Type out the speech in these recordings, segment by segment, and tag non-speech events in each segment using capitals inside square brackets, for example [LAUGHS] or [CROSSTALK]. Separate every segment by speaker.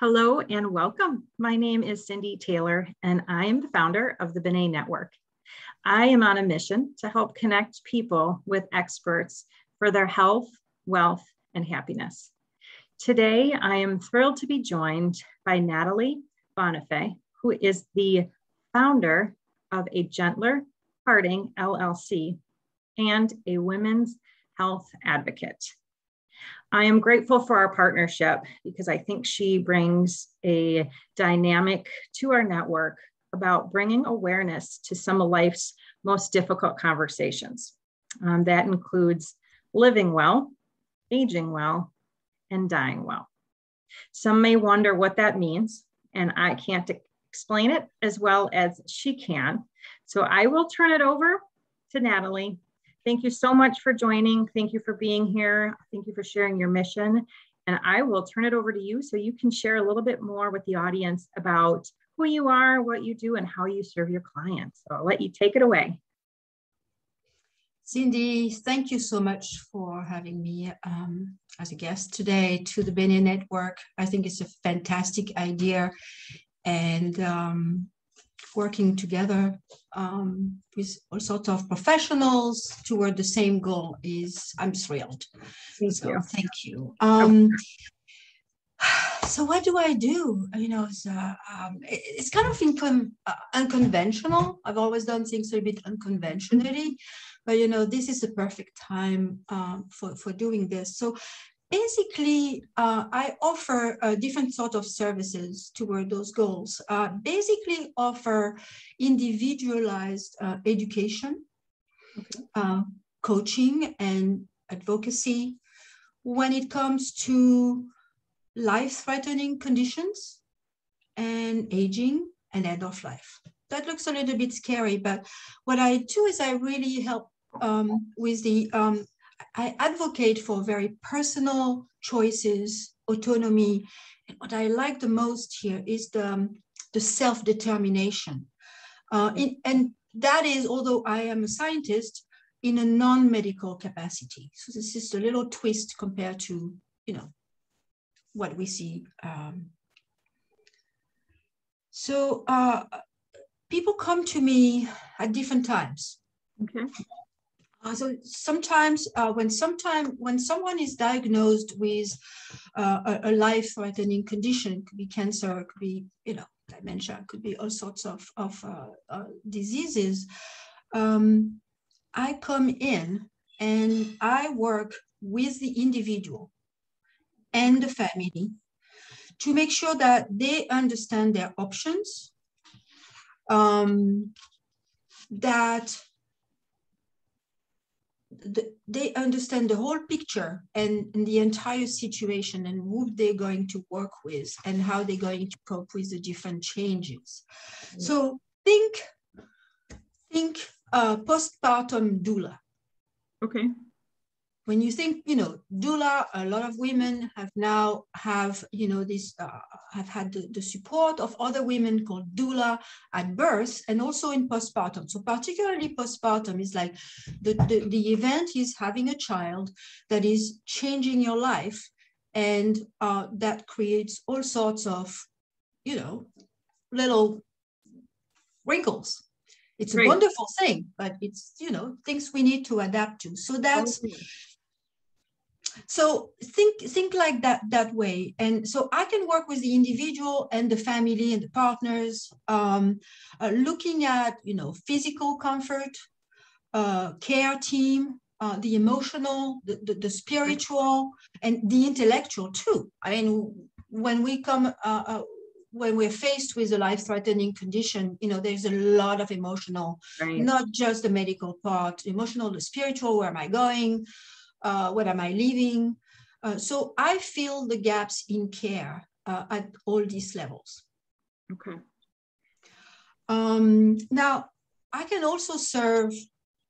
Speaker 1: Hello and welcome. My name is Cindy Taylor, and I am the founder of the Béne Network. I am on a mission to help connect people with experts for their health, wealth, and happiness. Today, I am thrilled to be joined by Nathalie Bonafé, who is the founder of A Gentler Parting LLC and a women's health advocate. I am grateful for our partnership because I think she brings a dynamic to our network about bringing awareness to some of life's most difficult conversations. Um, that includes living well, aging well, and dying well. Some may wonder what that means, and I can't explain it as well as she can. So I will turn it over to Nathalie Thank you so much for joining. Thank you for being here. Thank you for sharing your mission. And I will turn it over to you so you can share a little bit more with the audience about who you are, what you do, and how you serve your clients. So I'll let you take it away.
Speaker 2: Cindy, thank you so much for having me um, as a guest today to the Béne Network. I think it's a fantastic idea. And um, working together um, with all sorts of professionals toward the same goal is I'm thrilled.
Speaker 1: Thank so, you.
Speaker 2: Thank you. Um, so what do I do? You know, it's, uh, um, it, it's kind of incon- uh, unconventional. I've always done things a bit unconventionally, but you know, this is the perfect time um, for for doing this. So basically, uh, I offer uh, different sort of services toward those goals. Uh, basically, offer individualized uh, education, okay. Uh, coaching, and advocacy when it comes to life-threatening conditions and aging and end of life. That looks a little bit scary, but what I do is I really help um, with the um, I advocate for very personal choices, autonomy. And what I like the most here is the, the self-determination. Uh, and that is, although I am a scientist, in a non-medical capacity. So this is a little twist compared to, you know, what we see. Um, so uh, people come to me at different times.
Speaker 1: Okay.
Speaker 2: Uh, so sometimes uh, when sometime when someone is diagnosed with uh, a, a life-threatening condition, it could be cancer, it could be you know dementia, it could be all sorts of of uh, uh, diseases. Um, I come in and I work with the individual and the family to make sure that they understand their options, um, that the, they understand the whole picture and, and, the entire situation and who they're going to work with and how they're going to cope with the different changes. Mm-hmm. So think, think uh, postpartum doula.
Speaker 1: Okay
Speaker 2: when you think, you know, doula, a lot of women have now have, you know, this, uh, have had the, the, support of other women called doula at birth and also in postpartum. So particularly postpartum is like the, the, the event is having a child that is changing your life and uh, that creates all sorts of, you know, little wrinkles. It's a wonderful thing but it's you know things we need to adapt to. So that's so think think like that that way and so i can work with the individual and the family and the partners um, uh, looking at you know physical comfort uh, care team uh, the emotional the, the, the, spiritual and the intellectual too i mean when we come uh, uh, when we're faced with a life-threatening condition, you know, there's a lot of emotional, right. not just the medical part, emotional, the spiritual, where am I going? Uh, what am I leaving? Uh, so I fill the gaps in care uh, at all these levels.
Speaker 1: Okay.
Speaker 2: Um, now, I can also serve,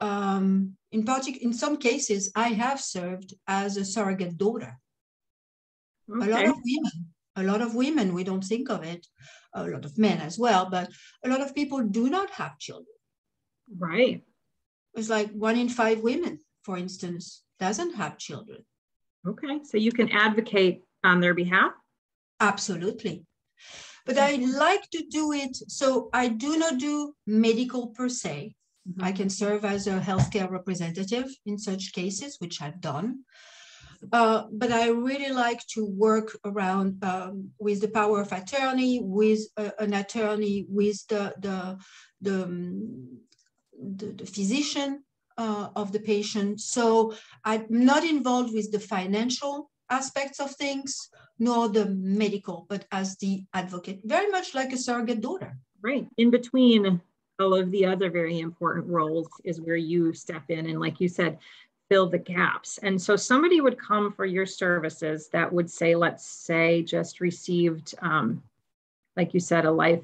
Speaker 2: um, in particular, in some cases, I have served as a surrogate daughter. Okay. A lot of women, a lot of women, we don't think of it, a lot of men as well, but a lot of people do not have children.
Speaker 1: Right.
Speaker 2: It's like one in five women, for instance, doesn't have children.
Speaker 1: Okay, so you can advocate on their behalf?
Speaker 2: Absolutely. But I like to do it. So I do not do medical per se. Mm-hmm. I can serve as a healthcare representative in such cases, which I've done. Uh, but I really like to work around um, with the power of attorney, with uh, an attorney, with the the the, um, the, the physician uh, of the patient. So I'm not involved with the financial aspects of things, nor the medical, but as the advocate, very much like a surrogate daughter.
Speaker 1: Right. In between all of the other very important roles is where you step in and, like you said, fill the gaps. And so somebody would come for your services that would say, let's say, just received, um, like you said, a life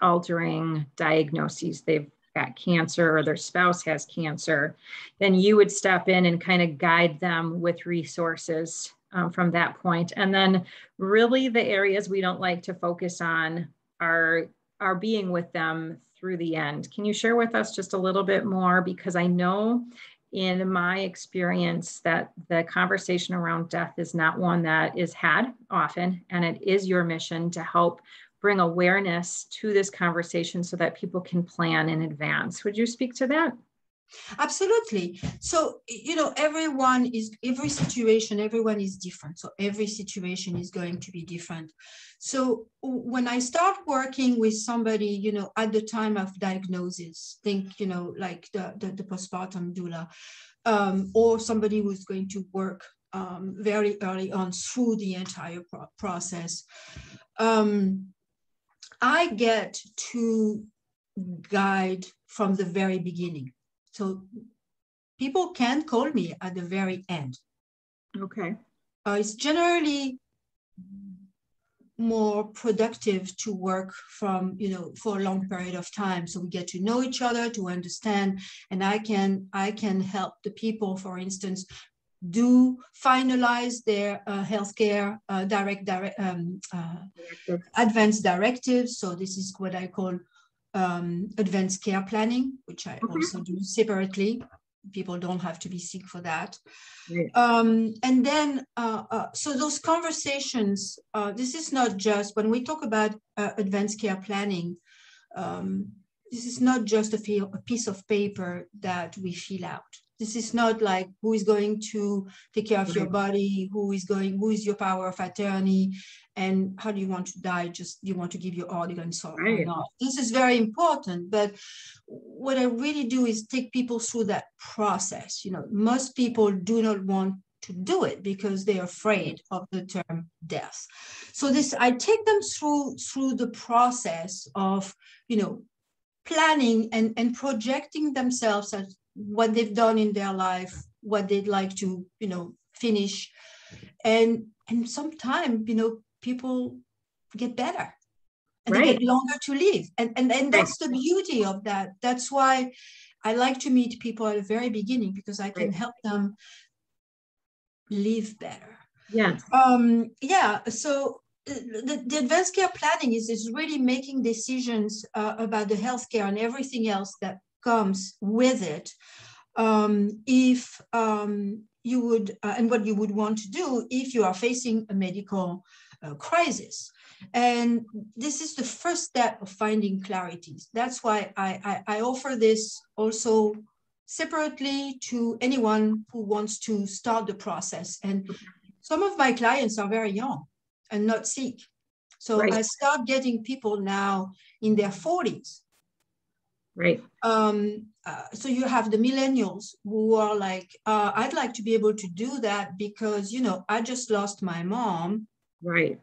Speaker 1: altering diagnosis. They've got cancer or their spouse has cancer. Then you would step in and kind of guide them with resources um, from that point. And then really the areas we don't like to focus on are are being with them through the end. Can you share with us just a little bit more? Because I know in my experience that the conversation around death is not one that is had often and it is your mission to help bring awareness to this conversation so that people can plan in advance. Would you speak to that?
Speaker 2: Absolutely. So you know everyone is every situation everyone is different. So every situation is going to be different. So when i start working with somebody you know at the time of diagnosis think you know like the the, the postpartum doula um, or somebody who's going to work um, very early on through the entire pro- process um, i get to guide from the very beginning so people can call me at the very end.
Speaker 1: Okay.
Speaker 2: Uh, it's generally more productive to work from you know for a long period of time so we get to know each other to understand and i can i can help the people for instance do finalize their uh, healthcare uh, direct direct um, uh, advanced directives so this is what i call um, advanced care planning, which I also do separately. People don't have to be sick for that. Um, and then, uh, uh, so those conversations, uh, this is not just when we talk about uh, advanced care planning, um, this is not just a, feel, a piece of paper that we fill out this is not like who is going to take care of your mm-hmm. body who is going who is your power of attorney and how do you want to die? Just do you want to give your organs or, right. or not. This is very important but what i really do is take people through that process. You know most people do not want to do it because they're afraid of the term death. So this i take them through through the process of you know planning and and projecting themselves as what they've done in their life, what they'd like to, you know, finish. And and sometimes, you know, people get better and right. they get longer to live. And, and and that's the beauty of that. That's why I like to meet people at the very beginning because I can right. help them live better.
Speaker 1: Yeah.
Speaker 2: Um, yeah. So the, the advanced care planning is, is really making decisions uh, about the healthcare and everything else that comes with it um, if um, you would uh, and what you would want to do if you are facing a medical uh, crisis. And this is the first step of finding clarities that's why I, I, I offer this also separately to anyone who wants to start the process. And some of my clients are very young and not sick. So right. i start getting people now in their 40s
Speaker 1: Right.
Speaker 2: Um, uh, so you have the millennials who are like, uh, I'd like to be able to do that because, you know, I just lost my mom.
Speaker 1: Right.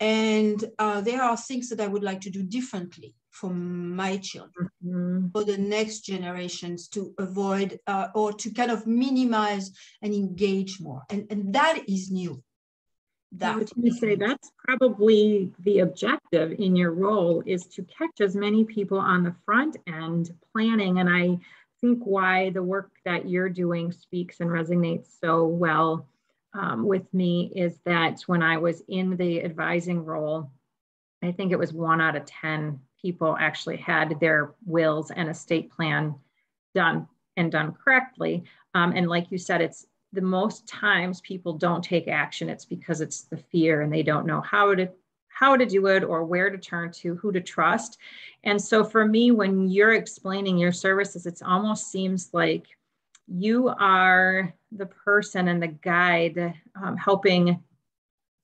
Speaker 2: And uh, there are things that I would like to do differently for my children, mm-hmm. for the next generations to avoid uh, or to kind of minimize and engage more. And, and that is new
Speaker 1: that. I was going to say that's probably the objective in your role is to catch as many people on the front end planning. And I think why the work that you're doing speaks and resonates so well um, with me is that when I was in the advising role, I think it was one out of 10 people actually had their wills and estate plan done and done correctly. Um, and like you said, it's the most times people don't take action, it's because it's the fear and they don't know how to how to do it or where to turn to, who to trust. And so for me, when you're explaining your services, it almost seems like you are the person and the guide um, helping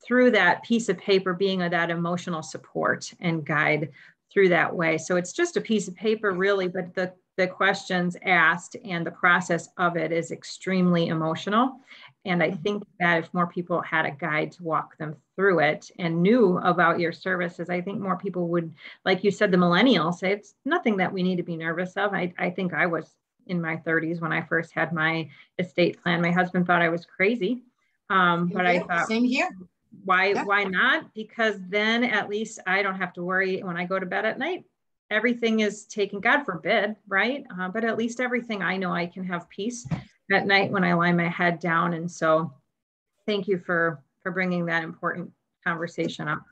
Speaker 1: through that piece of paper being that emotional support and guide through that way so it's just a piece of paper really but the the questions asked and the process of it is extremely emotional and i think that if more people had a guide to walk them through it and knew about your services i think more people would like you said the millennials say it's nothing that we need to be nervous of i, I think i was in my 30s when I first had my estate plan. My husband thought I was crazy. Um, but I thought,
Speaker 2: same here.
Speaker 1: Why, yeah. why not? Because then at least I don't have to worry when I go to bed at night. Everything is taken, God forbid, right? Uh, but at least everything I know I can have peace at night when I lie my head down. And so, thank you for for bringing that important conversation up.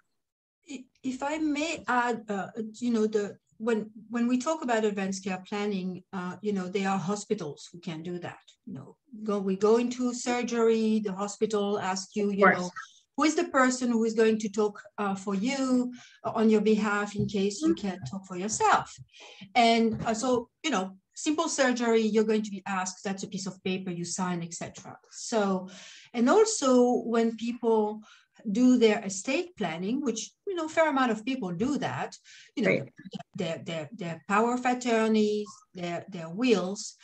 Speaker 2: If I may add, uh, you know, the when when we talk about advanced care planning, uh, you know, there are hospitals who can do that. You know, go we go into surgery, the hospital asks you, you know, who is the person who is going to talk uh, for you uh, on your behalf in case you can't talk for yourself. And uh, so, you know, simple surgery, you're going to be asked, that's a piece of paper you sign, etc. So, and also when people do their estate planning, which you know, fair amount of people do that. You know, right. their, their their power of attorneys, their their wills.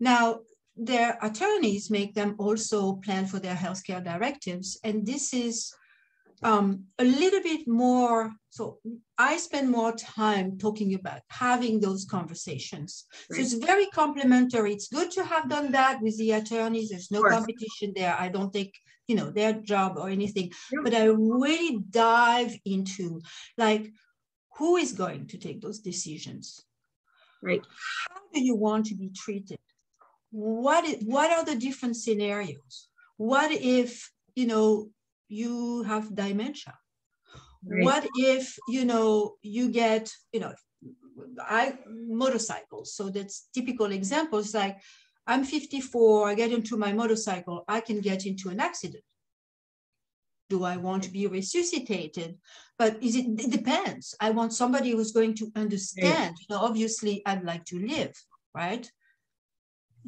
Speaker 2: Now, their attorneys make them also plan for their healthcare directives, and this is um, a little bit more. So I spend more time talking about having those conversations. Right. So it's very complementary. It's good to have done that with the attorneys. There's no competition there. I don't think you know their job or anything yeah. but i really dive into like who is going to take those decisions
Speaker 1: right
Speaker 2: how do you want to be treated what is, what are the different scenarios what if you know you have dementia right. what if you know you get you know i motorcycles so that's typical examples like I'm 54, I get into my motorcycle, I can get into an accident. Do I want to be resuscitated? But is it, it depends. I want somebody who's going to understand. You know, obviously, I'd like to live, right?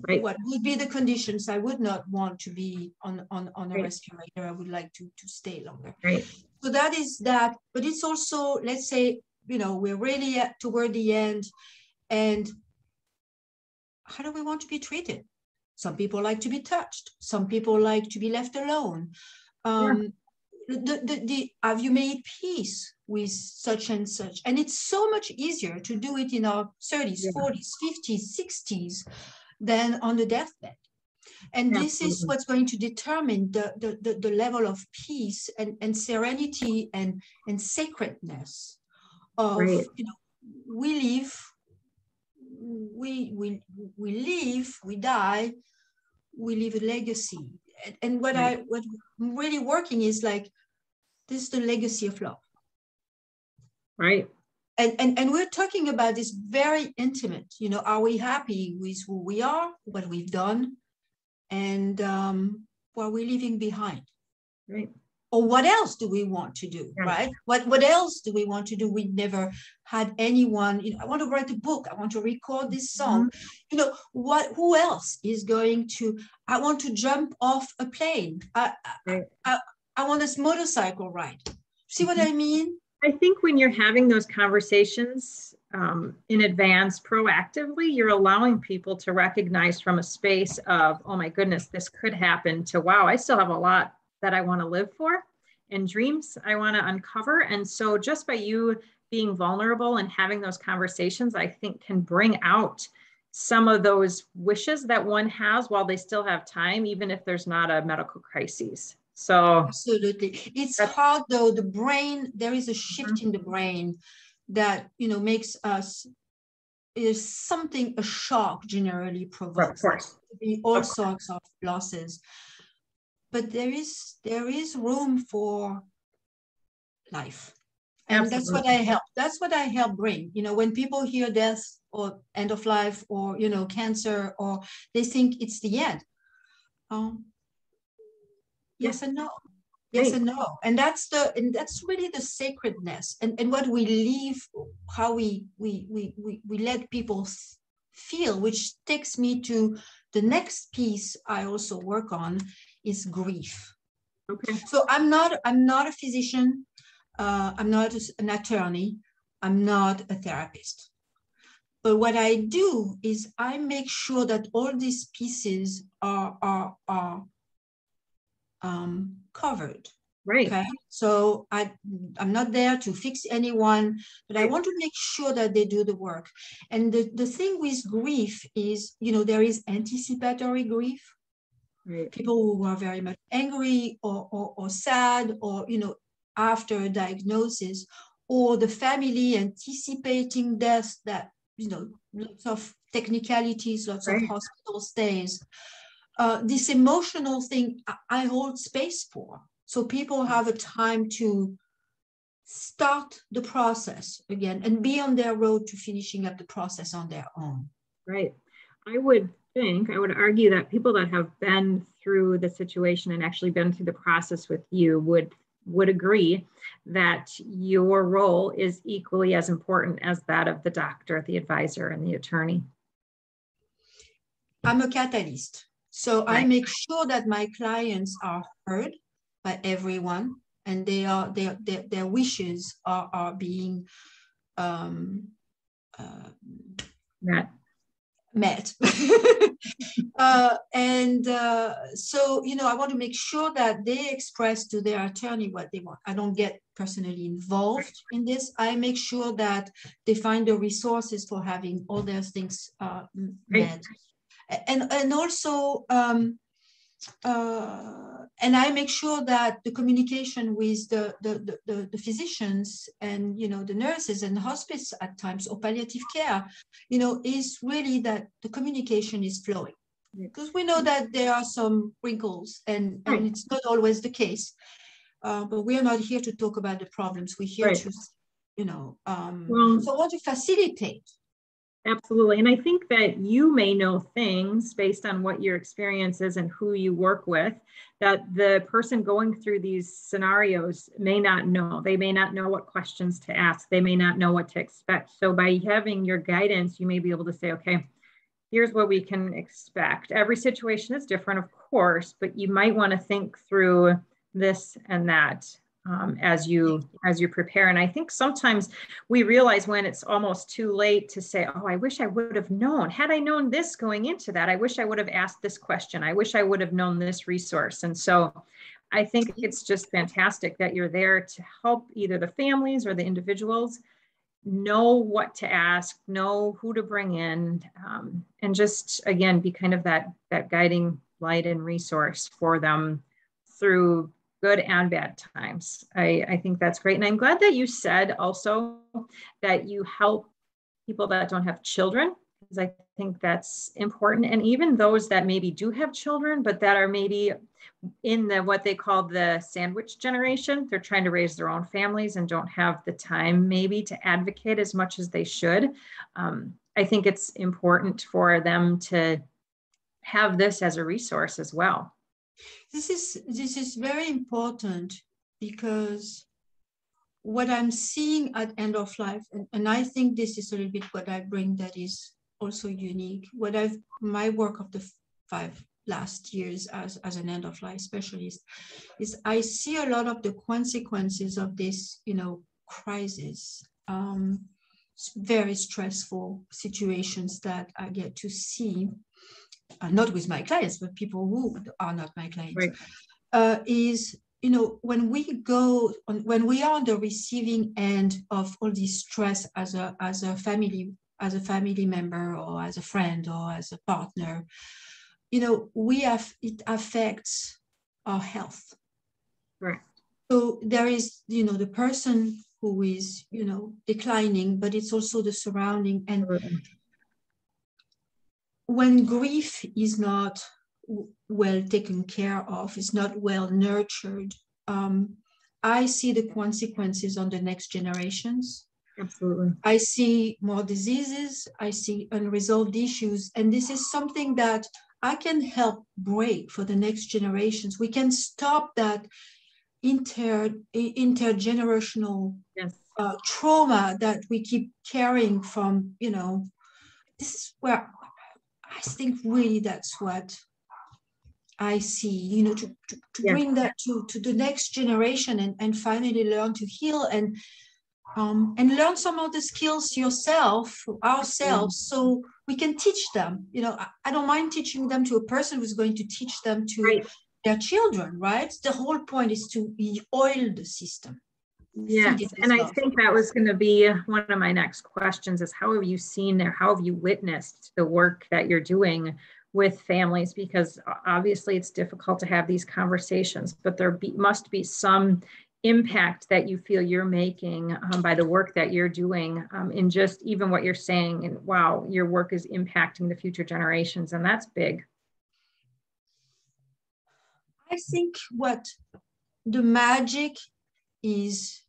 Speaker 1: Right.
Speaker 2: What would be the conditions? I would not want to be on, on, on a right. respirator. I would like to, to stay longer.
Speaker 1: Right.
Speaker 2: So that is that. But it's also, let's say, you know, we're really toward the end and how do we want to be treated? Some people like to be touched. Some people like to be left alone. Um, yeah. the, the, the, have you made peace with such and such? And it's so much easier to do it in our 30s, yeah. 40s, 50s, 60s than on the deathbed. And this is what's going to determine the, the, the, the, level of peace and, and serenity and, and sacredness of, right. you know, we live we we we live, we die, we leave a legacy. And, and what right. I what I'm really working is like this is the legacy of love.
Speaker 1: Right.
Speaker 2: And, and, and we're talking about this very intimate, you know, are we happy with who we are, what we've done, and um, what we're leaving behind?
Speaker 1: Right.
Speaker 2: Or what else do we want to do right? What what else do we want to do? We never had anyone you know i want to write a book. I want to record this song. Mm-hmm. you know what who else is going to i want to jump off a plane. I I, I, I, want this motorcycle ride. See what mm-hmm. i mean
Speaker 1: i think when you're having those conversations um, in advance proactively you're allowing people to recognize from a space of oh my goodness this could happen to wow i still have a lot that I want to live for and dreams I want to uncover. And so just by you being vulnerable and having those conversations, I think can bring out some of those wishes that one has while they still have time, even if there's not a medical crisis. So
Speaker 2: absolutely. It's hard though. The brain, there is a shift mm-hmm. in the brain that you know makes us is something a shock generally provokes.
Speaker 1: Of course.
Speaker 2: All of sorts course. of losses but there is there is room for life and Absolutely. that's what i help that's what i help bring you know when people hear death or end of life or you know cancer or they think it's the end um, yes and no. Yes and no. And that's the and that's really the sacredness and and what we leave how we we we we, we let people feel which takes me to the next piece i also work on is grief. Okay. So i'm not i'm not a physician uh, i'm not an attorney i'm not a therapist. But what i do is i make sure that all these pieces are are are um, covered.
Speaker 1: Right.
Speaker 2: Okay. So I I'm not there to fix anyone, but I want to make sure that they do the work. And the, the thing with grief is, you know, there is anticipatory grief. Right. People who are very much angry or, or, or sad or you know after a diagnosis, or the family anticipating death that you know lots of technicalities, lots right. of hospital stays uh, this emotional thing I hold space for. So people have a time to start the process again and be on their road to finishing up the process on their own.
Speaker 1: Right. I would think, I would argue that people that have been through the situation and actually been through the process with you would would agree that your role is equally as important as that of the doctor, the advisor, and the attorney.
Speaker 2: I'm a catalyst. So right. I make sure that my clients are heard by everyone and they are their their, their wishes are, are being um, uh, met. Met. [LAUGHS] uh, and uh, so, you know, I want to make sure that they express to their attorney what they want. I don't get personally involved in this. I make sure that they find the resources for having all their things uh, met and and also um, uh, and I make sure that the communication with the, the, the, the, physicians and you know the nurses and the hospice at times or palliative care, you know, is really that the communication is flowing. Because we know that there are some wrinkles and, and it's not always the case. Uh, but we are not here to talk about the problems. We're here right. to, you know, um, well, so I want to facilitate
Speaker 1: Absolutely. And I think that you may know things based on what your experience is and who you work with that the person going through these scenarios may not know. They may not know what questions to ask. They may not know what to expect. So by having your guidance, you may be able to say, okay, here's what we can expect. Every situation is different, of course, but you might want to think through this and that um, as you as you prepare. And i think sometimes we realize when it's almost too late to say oh i wish i would have known. Had i known this going into that i wish i would have asked this question. I wish i would have known this resource. And so i think it's just fantastic that you're there to help either the families or the individuals know what to ask know who to bring in um, and just again be kind of that that guiding light and resource for them through good and bad times. I, I think that's great. And I'm glad that you said also that you help people that don't have children, because I think that's important. And even those that maybe do have children, but that are maybe in the what they call the sandwich generation, they're trying to raise their own families and don't have the time maybe to advocate as much as they should. Um, I think it's important for them to have this as a resource as well.
Speaker 2: This is this is very important because what I'm seeing at end of life, and, and I think this is a little bit what I bring that is also unique. What I've my work of the five last years as, as an end of life specialist is I see a lot of the consequences of this, you know, crisis. Um, very stressful situations that I get to see not with my clients, but people who are not my clients, right. uh, is you know when we go on, when we are on the receiving end of all this stress as a as a family as a family member or as a friend or as a partner, you know we have it affects our health.
Speaker 1: Right.
Speaker 2: So there is you know the person who is you know declining, but it's also the surrounding and. Right when grief is not well taken care of, is not well nurtured, um, I see the consequences on the next generations.
Speaker 1: Absolutely.
Speaker 2: I see more diseases, I see unresolved issues. And this is something that I can help break for the next generations, we can stop that inter intergenerational yes. uh, trauma that we keep carrying from, you know, this is where I think really that's what I see, you know, to, to, to yes. bring that to, to the next generation and, and finally learn to heal and um, and learn some of the skills yourself, ourselves, so we can teach them. You know, I, I, don't mind teaching them to a person who's going to teach them to right. their children, right? The whole point is to oil the system.
Speaker 1: Yes, and I think that was going to be one of my next questions is how have you seen or how have you witnessed the work that you're doing with families? Because obviously it's difficult to have these conversations but there be, must be some impact that you feel you're making um, by the work that you're doing um, and just even what you're saying and wow your work is impacting the future generations and that's big.
Speaker 2: I think what the magic is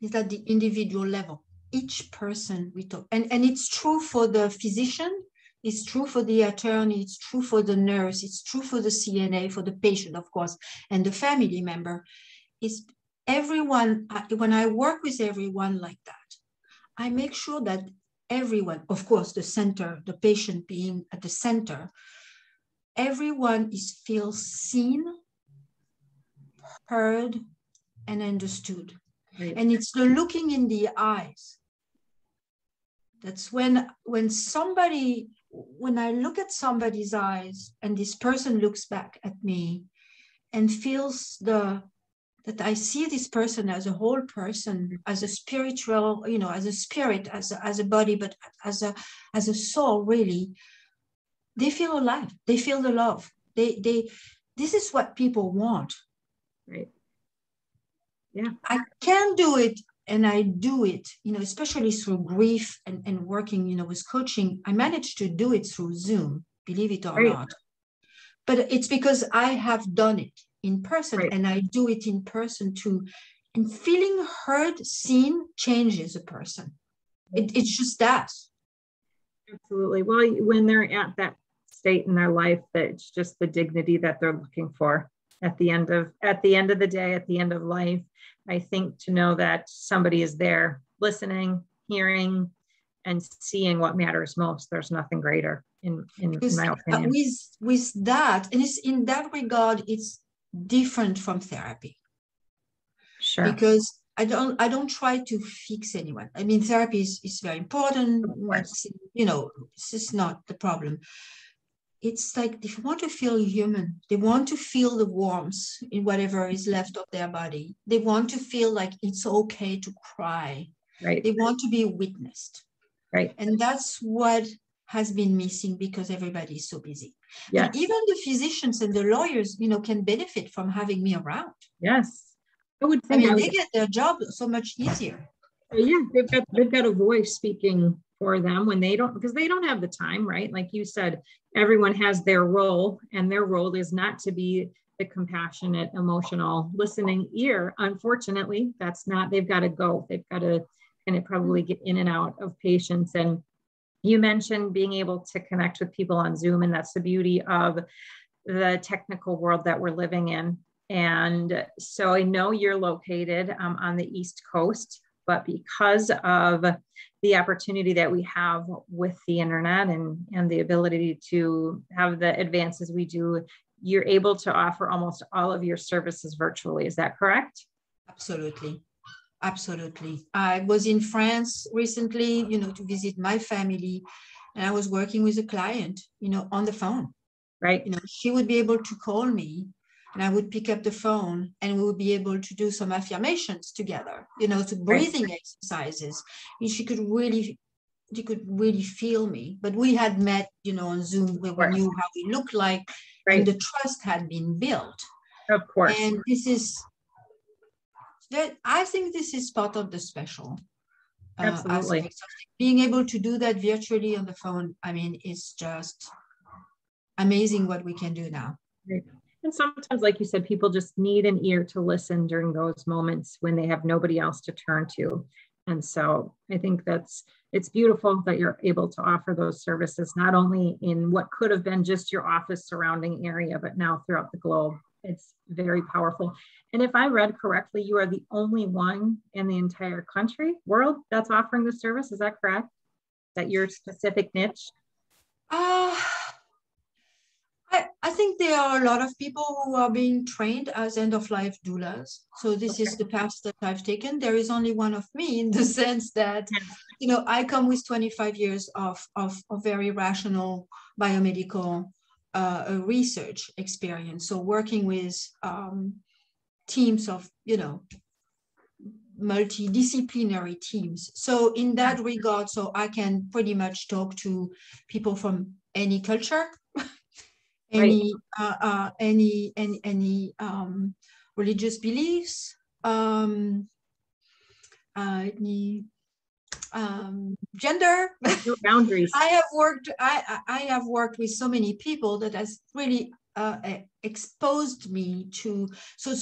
Speaker 2: is at the individual level. Each person we talk and, and it's true for the physician it's true for the attorney it's true for the nurse it's true for the cna for the patient of course and the family member. Is everyone, when I work with everyone like that, I make sure that everyone, of course, the center, the patient being at the center, everyone is feels seen, heard, and understood. Right. And it's the looking in the eyes. That's when when somebody, when I look at somebody's eyes and this person looks back at me and feels the that I see this person as a whole person, as a spiritual, you know, as a spirit, as a, as a body, but as a as a soul, really. They feel alive. They feel the love. They they. This is what people want.
Speaker 1: Right. Yeah.
Speaker 2: I can do it and I do it, you know, especially through grief and, and working, you know, with coaching. I managed to do it through Zoom, believe it or right. not. But it's because I have done it in person right. and I do it in person too. And feeling heard, seen changes a person. It, it's just that.
Speaker 1: Absolutely. Well, when they're at that state in their life, that it's just the dignity that they're looking for at the end of at the end of the day, at the end of life. I think to know that somebody is there listening, hearing, and seeing what matters most. There's nothing greater in, in, in my opinion.
Speaker 2: With with that, and it's in that regard, it's different from therapy.
Speaker 1: Sure.
Speaker 2: Because I don't I don't try to fix anyone. I mean, therapy is, is very important. You know, this is not the problem. It's like they want to feel human. They want to feel the warmth in whatever is left of their body. They want to feel like it's okay to cry.
Speaker 1: Right.
Speaker 2: They want to be witnessed.
Speaker 1: Right.
Speaker 2: And that's what has been missing because everybody is so busy. Yes. even the physicians and the lawyers, you know, can benefit from having me around.
Speaker 1: Yes.
Speaker 2: I would I mean, I would, they get their job so much easier.
Speaker 1: Yeah, they've got they've got a voice speaking for them when they don't because they don't have the time, right? Like you said, everyone has their role, and their role is not to be the compassionate, emotional, listening ear. Unfortunately, that's not, they've got to go. They've got to kind of probably get in and out of patients and you mentioned being able to connect with people on Zoom, and that's the beauty of the technical world that we're living in. And so I know you're located um, on the East Coast, but because of the opportunity that we have with the internet and, and the ability to have the advances we do, you're able to offer almost all of your services virtually. Is that correct?
Speaker 2: Absolutely. Absolutely. I was in France recently, you know, to visit my family, and I was working with a client, you know, on the phone.
Speaker 1: Right.
Speaker 2: You know, she would be able to call me and I would pick up the phone and we would be able to do some affirmations together, you know, to breathing exercises. And she could really she could really feel me. But we had met, you know, on Zoom where we knew how we looked like right. and the trust had been built.
Speaker 1: Of course.
Speaker 2: And this is that I think this is part of the special.
Speaker 1: Uh, Absolutely.
Speaker 2: Being able to do that virtually on the phone, I mean, it's just amazing what we can do now.
Speaker 1: And sometimes, like you said, people just need an ear to listen during those moments when they have nobody else to turn to. And so I think that's it's beautiful that you're able to offer those services not only in what could have been just your office surrounding area, but now throughout the globe. It's very powerful. And if I read correctly, you are the only one in the entire country, world that's offering the service. Is that correct? Is that your specific niche?
Speaker 2: Uh, I, think there are a lot of people who are being trained as end of life doulas. So this okay. is the path that I've taken. There is only one of me in the [LAUGHS] sense that, you know, I come with 25 years of, of, of very rational biomedical uh, research experience. So working with um, teams of, you know, multidisciplinary teams. So in that regard, so I can pretty much talk to people from any culture, any right. uh, uh, any any any um, religious beliefs, um, uh, any um, gender
Speaker 1: boundaries. [LAUGHS]
Speaker 2: I have worked. I I have worked with so many people that has really uh, exposed me to so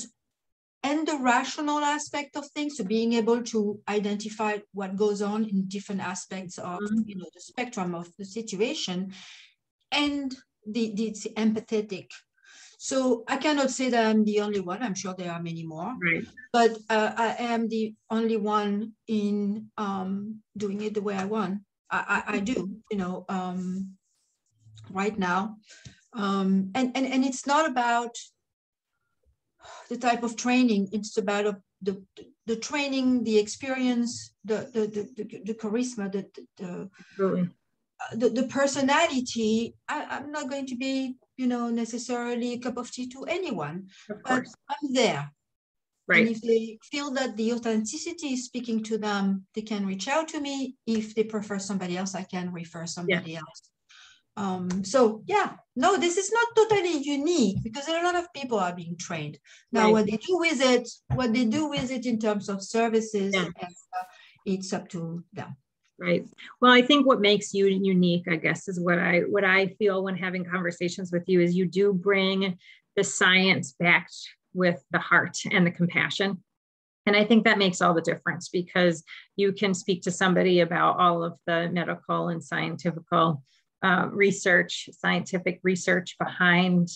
Speaker 2: and the rational aspect of things so being able to identify what goes on in different aspects of mm-hmm. you know the spectrum of the situation and the, the, the empathetic so I cannot say that I'm the only one. I'm sure there are many more.
Speaker 1: Right.
Speaker 2: But uh, I am the only one in um, doing it the way I want. I, I, I do, you know, um, right now. Um, and, and, and it's not about the type of training. It's about a, the, the training, the experience, the, the, the, the, the charisma, the, the,
Speaker 1: really?
Speaker 2: The, the personality. I, I'm not going to be you know, necessarily a cup of tea to anyone. But I'm there.
Speaker 1: Right.
Speaker 2: And if they feel that the authenticity is speaking to them, they can reach out to me. If they prefer somebody else, I can refer somebody yeah. else. Um, so yeah, no, this is not totally unique because a lot of people are being trained. Now, right. what they do with it, what they do with it in terms of services, yeah. uh, it's up to them
Speaker 1: right? Well i think what makes you unique i guess is what i what i feel when having conversations with you is you do bring the science back with the heart and the compassion. And i think that makes all the difference because you can speak to somebody about all of the medical and scientific uh, research scientific research behind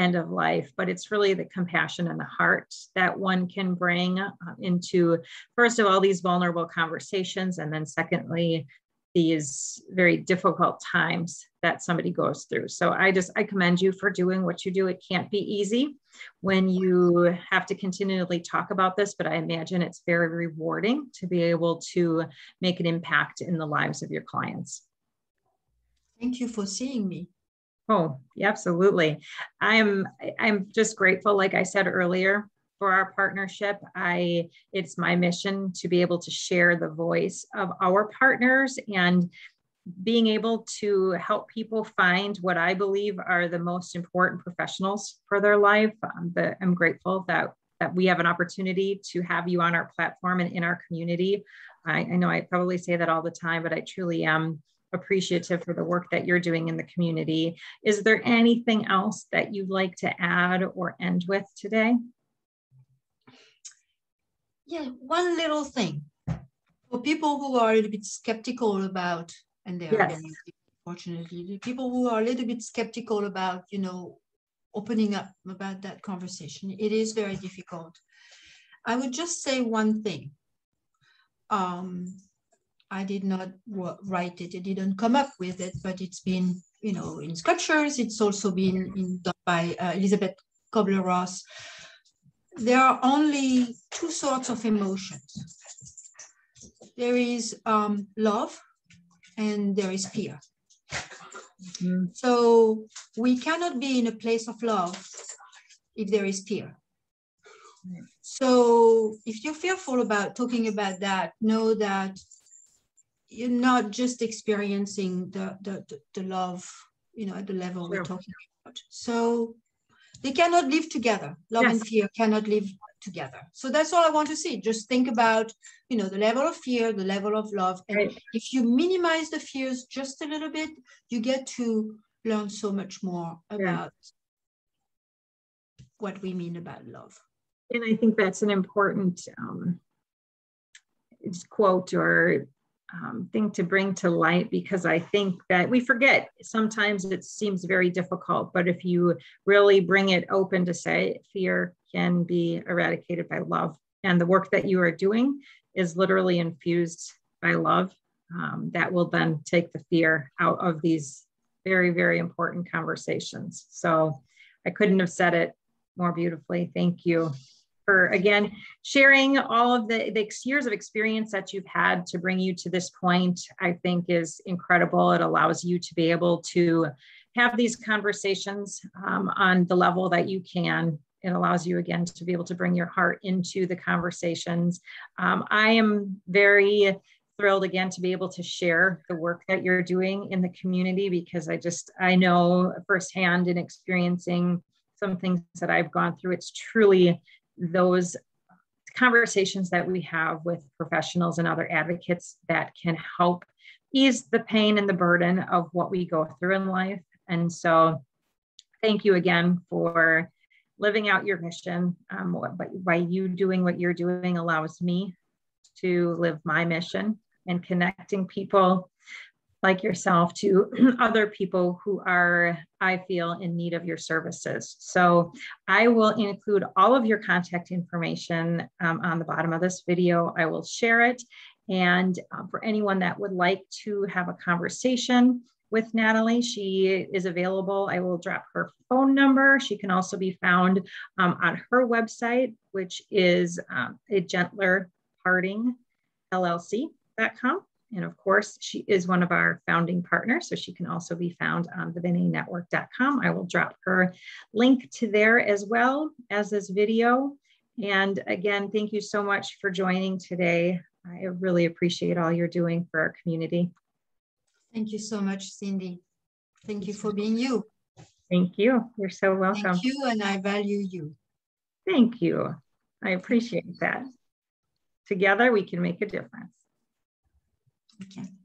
Speaker 1: end of life, but it's really the compassion and the heart that one can bring uh, into, first of all, these vulnerable conversations, and then secondly, these very difficult times that somebody goes through. So I just I commend you for doing what you do. It can't be easy when you have to continually talk about this, but I imagine it's very rewarding to be able to make an impact in the lives of your clients.
Speaker 2: Thank you for seeing me.
Speaker 1: Oh, yeah, absolutely. I'm I'm just grateful, like I said earlier, for our partnership. I it's my mission to be able to share the voice of our partners and being able to help people find what I believe are the most important professionals for their life. Um, but I'm grateful that that we have an opportunity to have you on our platform and in our community. I, I know I probably say that all the time, but I truly am appreciative for the work that you're doing in the community. Is there anything else that you'd like to add or end with today?
Speaker 2: Yeah, one little thing. For people who are a little bit skeptical about, and there yes. are unfortunately, people who are a little bit skeptical about, you know, opening up about that conversation, it is very difficult. I would just say one thing. Um, I did not write it. I didn't come up with it, but it's been, you know, in scriptures. It's also been in, done by uh, Elisabeth Kubler-Ross. There are only two sorts of emotions. There is um, love and there is fear. Mm. So we cannot be in a place of love if there is fear. So if you're fearful about talking about that, know that you're not just experiencing the, the, the, love, you know, at the level sure. we're talking about. So they cannot live together. Love yes. and fear cannot live together. So that's all I want to see. Just think about, you know, the level of fear, the level of love. And right. if you minimize the fears just a little bit, you get to learn so much more about yeah. what we mean about love.
Speaker 1: And I think that's an important um, quote or um, thing to bring to light because I think that we forget sometimes it seems very difficult, but if you really bring it open to say fear can be eradicated by love, and the work that you are doing is literally infused by love, um, that will then take the fear out of these very, very important conversations. So I couldn't have said it more beautifully. Thank you for again sharing all of the, the years of experience that you've had to bring you to this point i think is incredible. It allows you to be able to have these conversations um, on the level that you can. It allows you again to be able to bring your heart into the conversations. Um, i am very thrilled again to be able to share the work that you're doing in the community because i just i know firsthand in experiencing some things that i've gone through. It's truly those conversations that we have with professionals and other advocates that can help ease the pain and the burden of what we go through in life. And so, thank you again for living out your mission. Um, by you doing what you're doing allows me to live my mission and connecting people like yourself to [CLEARS THROAT] other people who are, I feel, in need of your services. So I will include all of your contact information um, on the bottom of this video. I will share it. And um, for anyone that would like to have a conversation with Nathalie, she is available. I will drop her phone number. She can also be found um, on her website, which is um, a gentler parting LLC.com. And of course, she is one of our founding partners, so she can also be found on thebenenetwork.com. I will drop her link to there as well as this video. And again, thank you so much for joining today. I really appreciate all you're doing for our community.
Speaker 2: Thank you so much, Cindy. Thank you for being you.
Speaker 1: Thank you. You're so welcome.
Speaker 2: Thank you, and I value you.
Speaker 1: Thank you. I appreciate that. Together, we can make a difference.
Speaker 2: Okay.